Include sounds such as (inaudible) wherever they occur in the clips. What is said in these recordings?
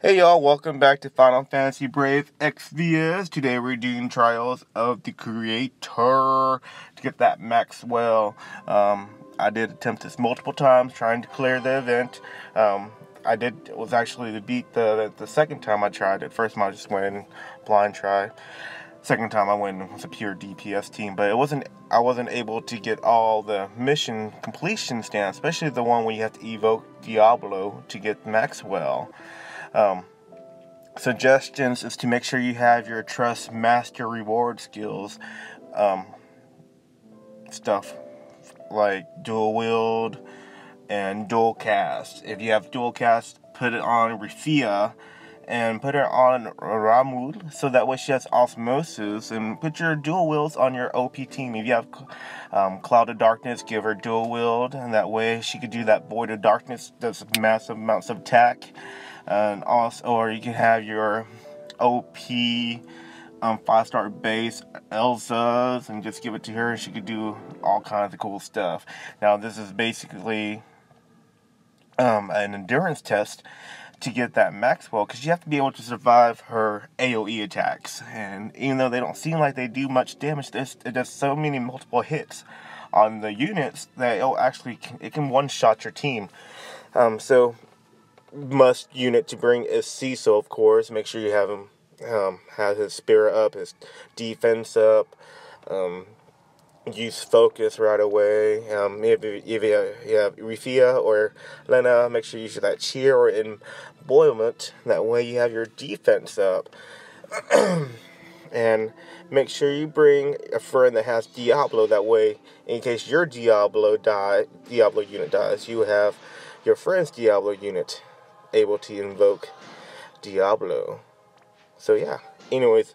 Hey y'all, welcome back to Final Fantasy Brave Exvius. Today we're doing Trials of the Creator to get that Maxwell. Um, I did attempt this multiple times trying to clear the event. Um, I did it was actually to beat the the second time I tried it. First time I just went in blind try. Second time I went with a pure DPS team, but it wasn't. I wasn't able to get all the mission completion stats, especially the one where you have to evoke Diablo to get Maxwell. Um, suggestions is to make sure you have your trust master reward skills um, stuff like dual wield and dual cast. If you have dual cast, put it on Refia and put her on Ramuh so that way she has osmosis and put your dual wields on your OP team. If you have um, Cloud of Darkness, give her dual wield and that way she could do that Void of Darkness, does massive amounts of attack. And also, or you can have your OP um, five star base Elsa's and just give it to her and she could do all kinds of cool stuff. Now this is basically um, an endurance test to get that Maxwell because you have to be able to survive her AoE attacks. And even though they don't seem like they do much damage, there's, so many multiple hits on the units that it'll actually it can one shot your team. Um, so must unit to bring is Cecil, of course. Make sure you have him um, have his spirit up, his defense up. Um, use focus right away. Um, if, if you have, you have Refia or Lenna, make sure you use that cheer or emboilment. That way you have your defense up. (clears throat) and make sure you bring a friend that has Diablo. That way, in case your Diablo die, Diablo unit dies, you have your friend's Diablo unit able to invoke Diablo. So yeah. Anyways,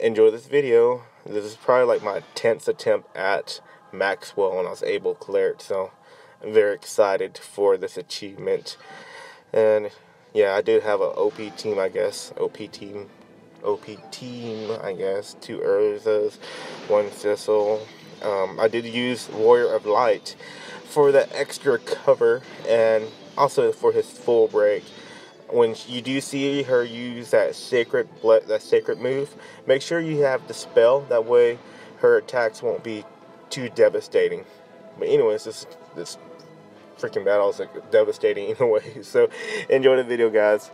enjoy this video. This is probably like my 10th attempt at Maxwell and I was able to clear it. So I'm very excited for this achievement. And yeah, I do have an OP team, I guess. OP team. OP team, I guess. Two Urzas, one Cecil. Um, I did use Warrior of Light for the extra cover and also for his full break when you do see her use that sacred that sacred move, make sure you have the spell. That way, her attacks won't be too devastating. But anyways, this this freaking battle is like devastating (laughs) in a way. So enjoy the video, guys.